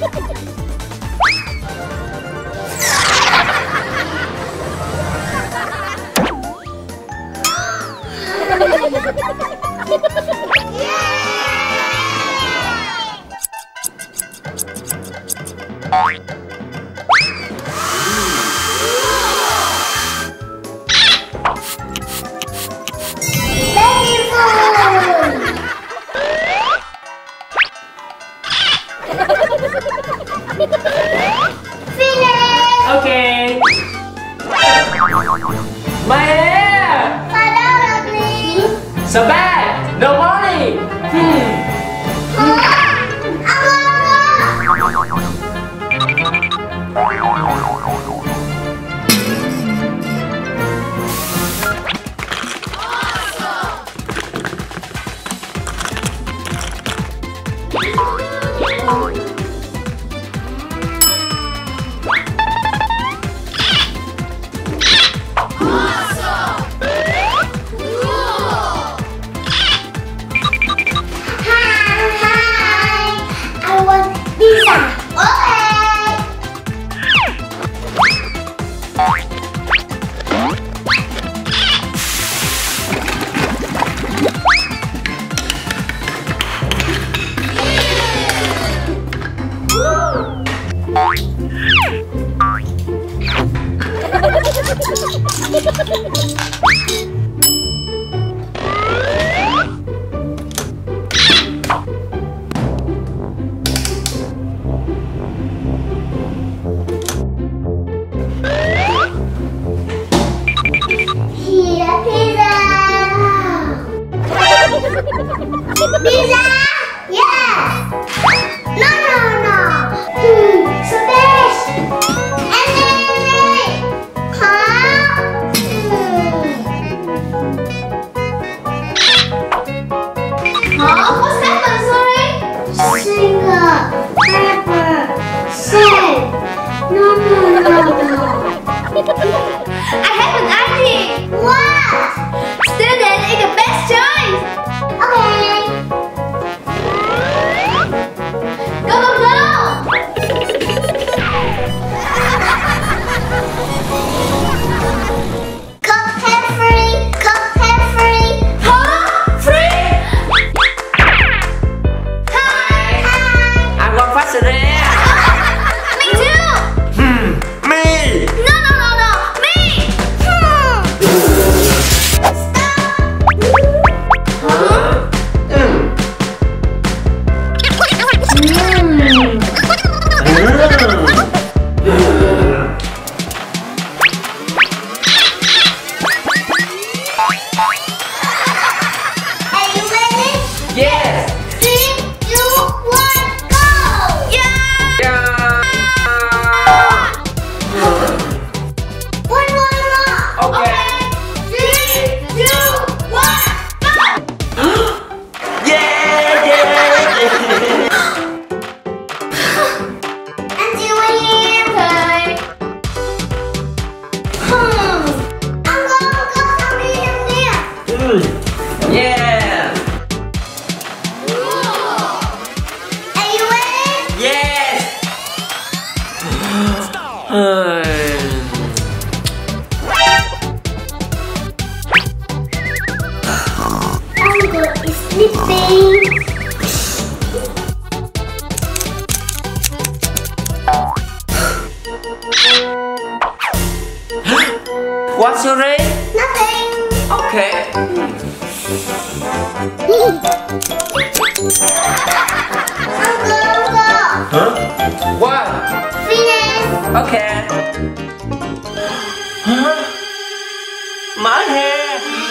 yeah! So bad! No money! Hmm. What's your name? Nothing. Okay. uncle, uncle. Huh? What? Finish. Okay. Huh? My hair.